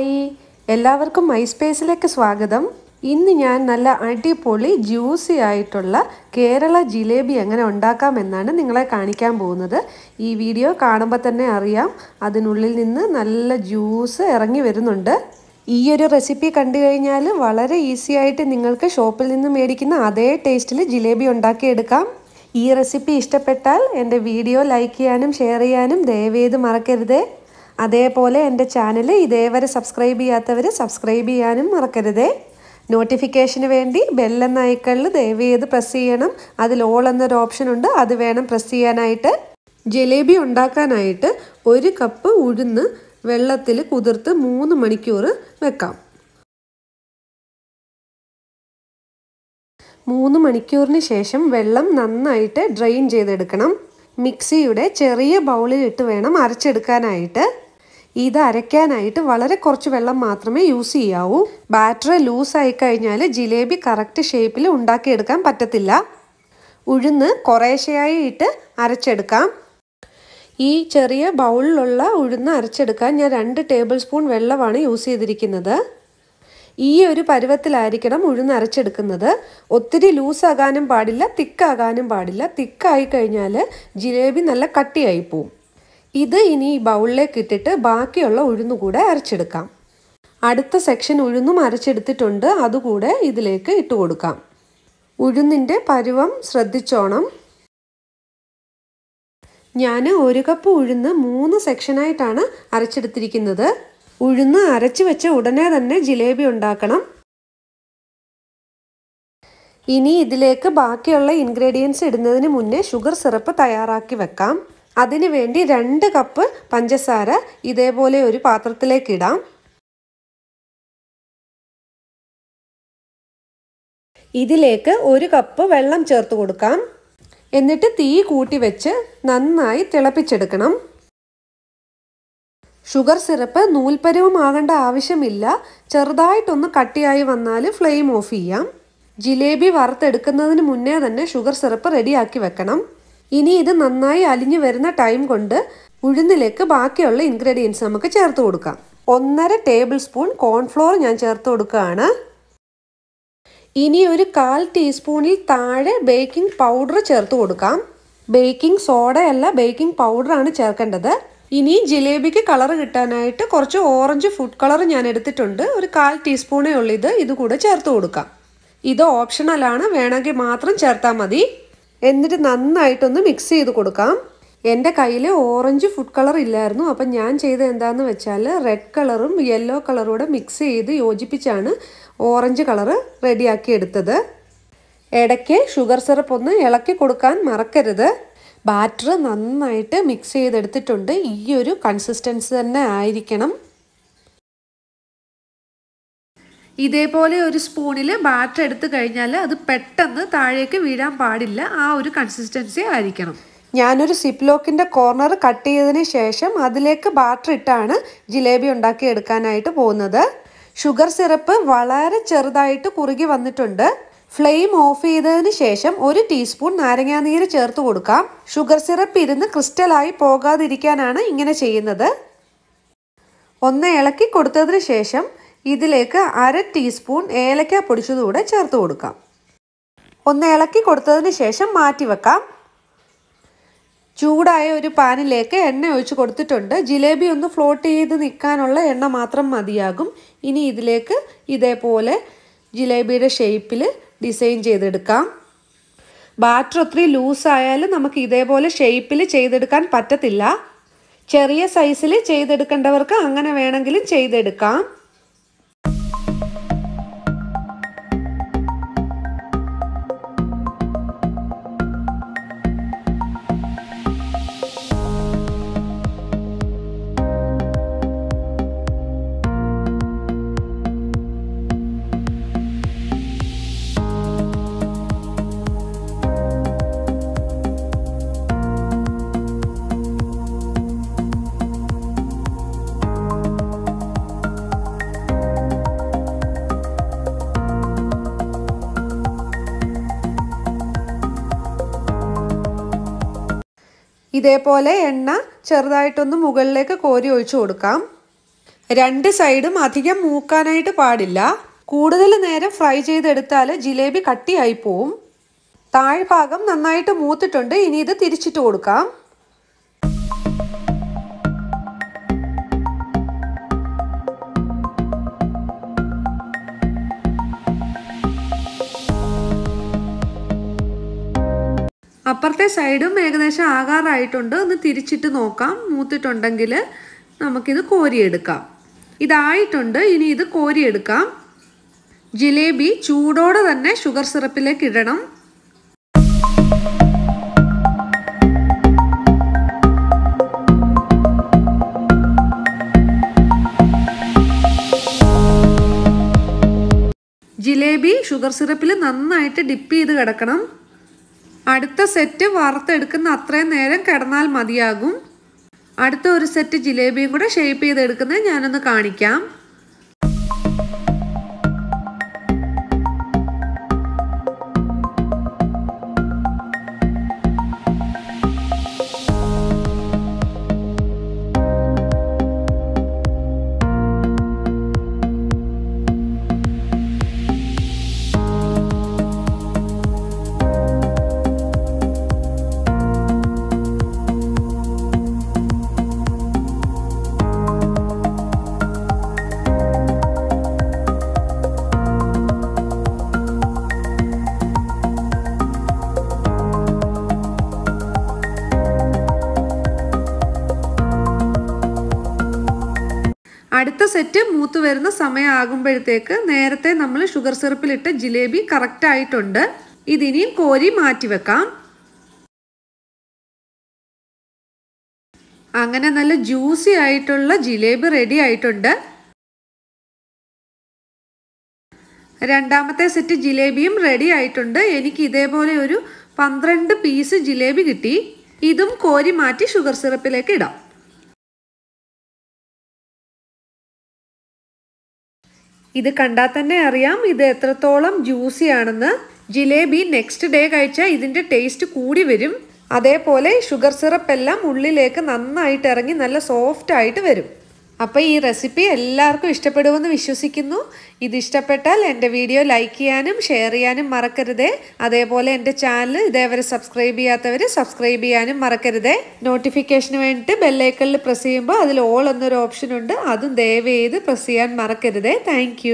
Hi. എല്ലാവർക്കും my സ്പേസിലേക്ക് സ്വാഗതം. ഇന്ന് ഞാൻ നല്ല അടിപൊളി ജ്യൂസി ആയിട്ടുള്ള കേരള ജിലേബി എങ്ങനെ ഉണ്ടാക്കാമെന്നാണ് നിങ്ങളെ കാണിക്കാൻ പോകുന്നത്. ഈ വീഡിയോ കാണുമ്പോൾ തന്നെ അറിയാം അതിനുള്ളിൽ നിന്ന് നല്ല ജ്യൂസ് ഇറങ്ങി വരുന്നുണ്ട്. ഈ ഒരു റെസിപ്പി കണ്ടു കഴിഞ്ഞാൽ വളരെ ഈസി ആയിട്ട് നിങ്ങൾക്ക് ഷോപ്പിൽ നിന്ന് മേടിക്കുന്ന അതേ ടേസ്റ്റിൽ ജിലേബി ഉണ്ടാക്കിയെടുക്കാം. ഈ റെസിപ്പി ഇഷ്ടപ്പെട്ടാൽ എന്റെ വീഡിയോ ലൈക്ക് ചെയ്യാനും ഷെയർ ചെയ്യാനും ദയവേത് മറക്കരുതേ. അതേപോലെ എന്റെ ചാനൽ ഇതേവരെ സബ്സ്ക്രൈബ് ചെയ്യാത്തവർ സബ്സ്ക്രൈബ് ചെയ്യാനും മറക്കരുതേ. നോട്ടിഫിക്കേഷന് വേണ്ടി ബെല്ലെന്ന ഐക്കണിൽ ദയവ് ചെയ്ത് പ്രസ് ചെയ്യണം. അതിൽ ഓൾ എന്നൊരു ഓപ്ഷൻ ഉണ്ട്. അത് വേണം പ്രസ് ചെയ്യാനായിട്ട്. ജലേബി ഉണ്ടാക്കാനായിട്ട് ഒരു കപ്പ് ഉഴുന്ന് വെള്ളത്തിൽ കുതിർത്ത് മൂന്ന് മണിക്കൂർ വെക്കാം. മൂന്ന് മണിക്കൂറിന് ശേഷം വെള്ളം നന്നായിട്ട് ഡ്രെയിൻ ചെയ്തെടുക്കണം. മിക്സിയുടെ ചെറിയ ബൗളിലിട്ട് വേണം അരച്ചെടുക്കാനായിട്ട്. ഇത് അരയ്ക്കാനായിട്ട് വളരെ കുറച്ച് വെള്ളം മാത്രമേ യൂസ് ചെയ്യാവൂ. ബാറ്റർ ആയി കഴിഞ്ഞാൽ ജിലേബി കറക്റ്റ് ഷേപ്പിൽ ഉണ്ടാക്കിയെടുക്കാൻ പറ്റത്തില്ല. ഉഴുന്ന് കുറേശ്ശെയായി ഇട്ട് അരച്ചെടുക്കാം. ഈ ചെറിയ ബൗളിലുള്ള ഉഴുന്ന് അരച്ചെടുക്കാൻ ഞാൻ രണ്ട് ടേബിൾ സ്പൂൺ വെള്ളമാണ് യൂസ് ചെയ്തിരിക്കുന്നത്. ഈ ഒരു പരുവത്തിലായിരിക്കണം ഉഴുന്ന് അരച്ചെടുക്കുന്നത്. ഒത്തിരി ലൂസാകാനും പാടില്ല തിക്കാകാനും പാടില്ല. തിക്കായി കഴിഞ്ഞാൽ ജിലേബി നല്ല കട്ടിയായി പോവും. ഇത് ഇനി ഈ ബൗളിലേക്ക് ഇട്ടിട്ട് ബാക്കിയുള്ള ഉഴുന്നു കൂടെ അരച്ചെടുക്കാം. അടുത്ത സെക്ഷൻ ഉഴുന്നും അരച്ചെടുത്തിട്ടുണ്ട്. അതുകൂടെ ഇതിലേക്ക് ഇട്ട് കൊടുക്കാം. ഉഴുന്നിന്റെ പരുവം ശ്രദ്ധിച്ചോണം. ഞാൻ ഒരു കപ്പ് ഉഴുന്ന് മൂന്ന് സെക്ഷനായിട്ടാണ് അരച്ചെടുത്തിരിക്കുന്നത്. ഉഴുന്ന് അരച്ചു വെച്ച ഉടനെ തന്നെ ജിലേബി ഉണ്ടാക്കണം. ഇനി ഇതിലേക്ക് ബാക്കിയുള്ള ഇൻഗ്രീഡിയൻസ് ഇടുന്നതിന് മുന്നേ ഷുഗർ സിറപ്പ് തയ്യാറാക്കി വെക്കാം. അതിനു വേണ്ടി രണ്ട് കപ്പ് പഞ്ചസാര ഇതേപോലെ ഒരു പാത്രത്തിലേക്ക് ഇടാം. ഇതിലേക്ക് ഒരു കപ്പ് വെള്ളം ചേർത്ത് കൊടുക്കാം. എന്നിട്ട് തീ കൂട്ടി വെച്ച് നന്നായി തിളപ്പിച്ചെടുക്കണം. ഷുഗർ സിറപ്പ് നൂൽപ്പരവുമാകേണ്ട ആവശ്യമില്ല. ചെറുതായിട്ടൊന്ന് കട്ടിയായി വന്നാൽ ഫ്ലെയിം ഓഫ് ചെയ്യാം. ജിലേബി വറുത്തെടുക്കുന്നതിന് മുന്നേ തന്നെ ഷുഗർ സിറപ്പ് റെഡിയാക്കി വെക്കണം. ഇനി ഇത് നന്നായി അലിഞ്ഞു വരുന്ന ടൈം കൊണ്ട് ഉഴുന്നിലേക്ക് ബാക്കിയുള്ള ഇൻഗ്രീഡിയൻസ് നമുക്ക് ചേർത്ത് കൊടുക്കാം. ഒന്നര ടേബിൾ സ്പൂൺ കോൺഫ്ലോർ ഞാൻ ചേർത്ത് കൊടുക്കുകയാണ്. ഇനി ഒരു കാൽ ടീസ്പൂണിൽ താഴെ ബേക്കിംഗ് പൗഡർ ചേർത്ത് കൊടുക്കാം. ബേക്കിംഗ് സോഡയല്ല ബേക്കിംഗ് പൗഡറാണ് ചേർക്കേണ്ടത്. ഇനി ജിലേബിക്ക് കളർ കിട്ടാനായിട്ട് കുറച്ച് ഓറഞ്ച് ഫുഡ് കളർ ഞാൻ എടുത്തിട്ടുണ്ട്. ഒരു കാൽ ടീസ്പൂണേ ഉള്ളൂ ഇത്. ഇതുകൂടെ ചേർത്ത് കൊടുക്കാം. ഇത് ഓപ്ഷണലാണ് വേണമെങ്കിൽ മാത്രം ചേർത്താൽ മതി. എന്നിട്ട് നന്നായിട്ടൊന്ന് മിക്സ് ചെയ്ത് കൊടുക്കാം. എന്റെ കയ്യിൽ ഓറഞ്ച് ഫുഡ് കളർ ഇല്ലായിരുന്നു. അപ്പം ഞാൻ ചെയ്തത് എന്താണെന്ന് വെച്ചാൽ റെഡ് കളറും യെല്ലോ കളറും കൂടെ മിക്സ് ചെയ്ത് യോജിപ്പിച്ചാണ് ഓറഞ്ച് കളറ് റെഡിയാക്കി എടുത്തത്. ഇടയ്ക്ക് ഷുഗർ സിറപ്പ് ഒന്ന് ഇളക്കി കൊടുക്കാൻ മറക്കരുത്. ബാറ്റർ നന്നായിട്ട് മിക്സ് ചെയ്തെടുത്തിട്ടുണ്ട്. ഈ ഒരു കൺസിസ്റ്റൻസി തന്നെ ആയിരിക്കണം. ഇതേപോലെ ഒരു സ്പൂണിൽ ബാറ്റർ എടുത്തു കഴിഞ്ഞാൽ അത് പെട്ടെന്ന് താഴേക്ക് വീഴാൻ പാടില്ല. ആ ഒരു കൺസിസ്റ്റൻസി ആയിരിക്കണം. ഞാനൊരു സിപ്പ് ലോക്കിന്റെ കോർണർ കട്ട് ചെയ്തതിന് ശേഷം അതിലേക്ക് ബാറ്റർ ഇട്ടാണ് ജിലേബി ഉണ്ടാക്കി എടുക്കാനായിട്ട് പോകുന്നത്. ഷുഗർ സിറപ്പ് വളരെ ചെറുതായിട്ട് കുറുകി വന്നിട്ടുണ്ട്. ഫ്ലെയിം ഓഫ് ചെയ്തതിന് ശേഷം ഒരു ടീസ്പൂൺ നാരങ്ങാനീര് ചേർത്ത് കൊടുക്കാം. ഷുഗർ സിറപ്പ് ഇരുന്ന് ക്രിസ്റ്റലായി പോകാതിരിക്കാനാണ് ഇങ്ങനെ ചെയ്യുന്നത്. ഒന്ന് ഇളക്കി കൊടുത്തതിന് ശേഷം ഇതിലേക്ക് അര ടീസ്പൂൺ ഏലക്ക പൊടിച്ചതുകൂടെ ചേർത്ത് കൊടുക്കാം. ഒന്ന് ഇളക്കി കൊടുത്തതിന് ശേഷം മാറ്റി വെക്കാം. ചൂടായ ഒരു പാനിലേക്ക് എണ്ണ ഒഴിച്ച് കൊടുത്തിട്ടുണ്ട്. ജിലേബി ഒന്ന് ഫ്ലോട്ട് ചെയ്ത് നിൽക്കാനുള്ള എണ്ണ മാത്രം മതിയാകും. ഇനി ഇതിലേക്ക് ഇതേപോലെ ജിലേബിയുടെ ഷേപ്പിൽ ഡിസൈൻ ചെയ്തെടുക്കാം. ബാറ്റർ ഒത്തിരി ലൂസായാലും നമുക്ക് ഇതേപോലെ ഷേപ്പിൽ ചെയ്തെടുക്കാൻ പറ്റത്തില്ല. ചെറിയ സൈസിൽ ചെയ്തെടുക്കേണ്ടവർക്ക് അങ്ങനെ വേണമെങ്കിലും ചെയ്തെടുക്കാം. ഇതേപോലെ എണ്ണ ചെറുതായിട്ടൊന്ന് മുകളിലേക്ക് കോരി ഒഴിച്ചു കൊടുക്കാം. രണ്ട് സൈഡും അധികം മൂക്കാനായിട്ട് പാടില്ല. കൂടുതൽ നേരം ഫ്രൈ ചെയ്തെടുത്താൽ ജിലേബി കട്ടിയായി പോവും. താഴ്ഭാഗം നന്നായിട്ട് മൂത്തിട്ടുണ്ട്. ഇനി ഇത് തിരിച്ചിട്ട് കൊടുക്കാം. അപ്പുറത്തെ സൈഡും ഏകദേശം ആകാറായിട്ടുണ്ട്. ഒന്ന് തിരിച്ചിട്ട് നോക്കാം. മൂത്തിട്ടുണ്ടെങ്കിൽ നമുക്കിത് കോരിയെടുക്കാം. ഇതായിട്ടുണ്ട്. ഇനി ഇത് കോരിയെടുക്കാം. ജിലേബി ചൂടോടെ തന്നെ ഷുഗർ സിറപ്പിലേക്ക് ഇടണം. ജിലേബി ഷുഗർ സിറപ്പിൽ നന്നായിട്ട് ഡിപ്പ് ചെയ്ത് കിടക്കണം. അടുത്ത സെറ്റ് വറുത്തെടുക്കുന്ന അത്രയും നേരം കിടന്നാൽ മതിയാകും. അടുത്ത ഒരു സെറ്റ് ജിലേബിയും കൂടെ ഷേപ്പ് ചെയ്തെടുക്കുന്നത് ഞാനൊന്ന് കാണിക്കാം. അടുത്ത സെറ്റ് മൂത്ത് വരുന്ന സമയമാകുമ്പോഴത്തേക്ക് നേരത്തെ നമ്മൾ ഷുഗർ സിറപ്പിലിട്ട ജിലേബി കറക്റ്റ് ആയിട്ടുണ്ട്. ഇതിനിയും കോരി മാറ്റിവെക്കാം അങ്ങനെ നല്ല ജ്യൂസി ആയിട്ടുള്ള ജിലേബി റെഡി ആയിട്ടുണ്ട്. രണ്ടാമത്തെ സെറ്റ് ജിലേബിയും റെഡി ആയിട്ടുണ്ട്. എനിക്ക് ഇതേപോലെ ഒരു പന്ത്രണ്ട് പീസ് ജിലേബി കിട്ടി. ഇതും കോരി മാറ്റി ഷുഗർ സിറപ്പിലേക്ക് ഇടാം. ഇത് കണ്ടാൽ തന്നെ അറിയാം ഇത് എത്രത്തോളം ജ്യൂസി ആണെന്ന്. ജിലേബി നെക്സ്റ്റ് ഡേ കഴിച്ചാൽ ഇതിന്റെ ടേസ്റ്റ് കൂടി വരും. അതേപോലെ ഷുഗർ സിറപ്പ് എല്ലാം ഉള്ളിലേക്ക് നന്നായിട്ട് ഇറങ്ങി നല്ല സോഫ്റ്റ് ആയിട്ട് വരും. അപ്പോൾ ഈ റെസിപ്പി എല്ലാവർക്കും ഇഷ്ടപ്പെടുമെന്ന് വിശ്വസിക്കുന്നു. ഇതിഷ്ടപ്പെട്ടാൽ എന്റെ വീഡിയോ ലൈക്ക് ചെയ്യാനും ഷെയർ ചെയ്യാനും മറക്കരുതേ. അതേപോലെ എന്റെ ചാനൽ ഇതേവരെ സബ്സ്ക്രൈബ് ചെയ്യാത്തവർ സബ്സ്ക്രൈബ് ചെയ്യാനും മറക്കരുതേ. നോട്ടിഫിക്കേഷന് വേണ്ടിയിട്ട് ബെല്ലൈക്കണിൽ പ്രസ് ചെയ്യുമ്പോൾ അതിൽ ഓൾ എന്നൊരു ഓപ്ഷൻ ഉണ്ട്. അതും ദയവ് ചെയ്ത് പ്രസ് ചെയ്യാൻ മറക്കരുതേ. താങ്ക്